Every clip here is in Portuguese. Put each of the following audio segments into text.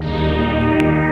I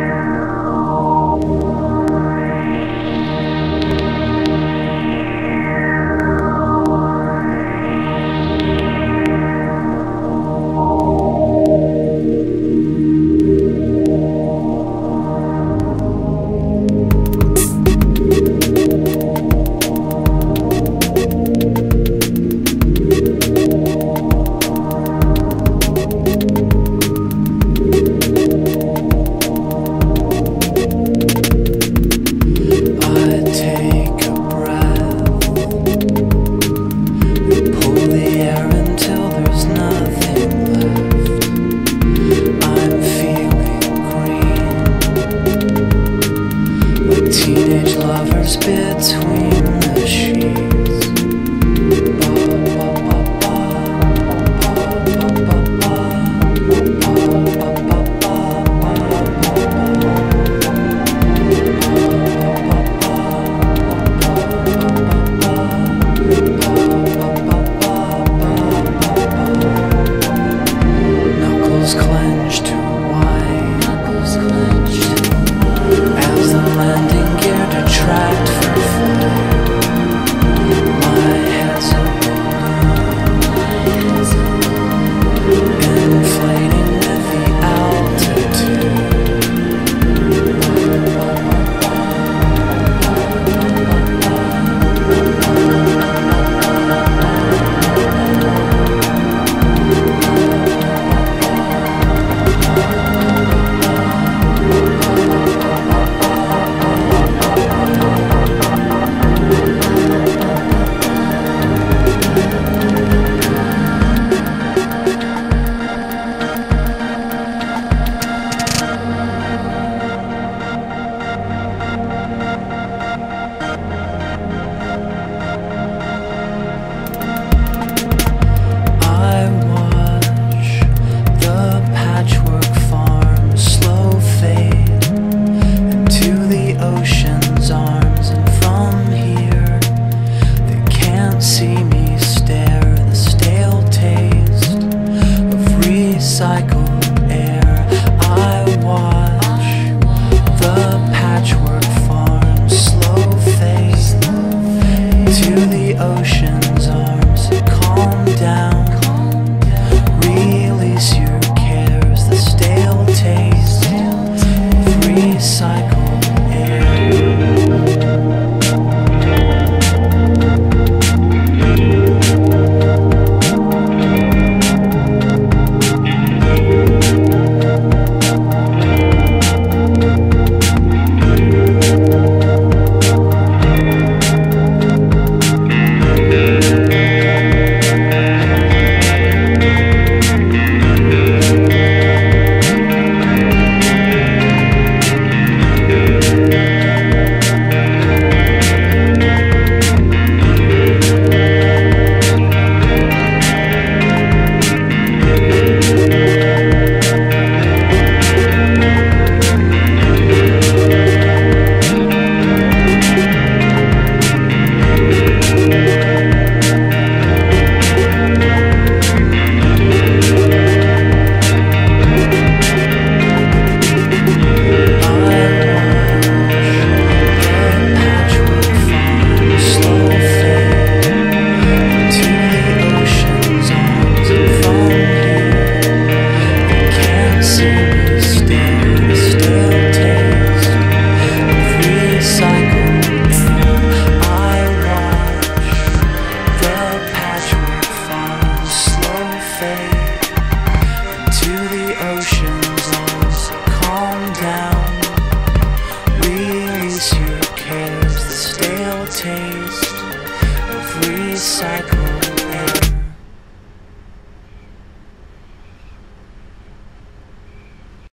cycle.